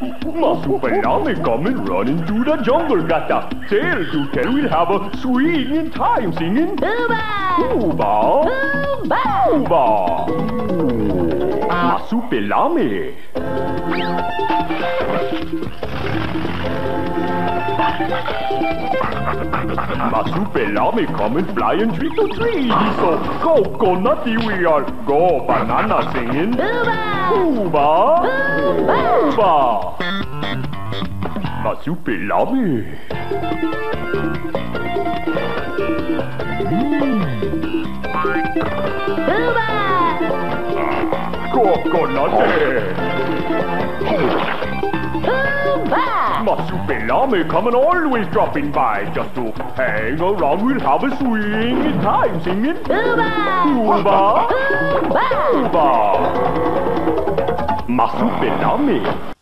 Marsupilami come and run into the jungle, got a tale to tell. We'll have a swinging time singing. Uba! Uba, Uba! Uba. Marsupilami. Ah, Marsupilami come and fly and tree to tree. So coconutty we are. Go banana singing. Uba! Uba, Uba! Uba. Marsupilami. Uba! Coconutty. Uba! Marsupilami coming always dropping by just to hang around. We'll have a swing time singing. Uba! Uba, Uba! Uba. Marsupilami.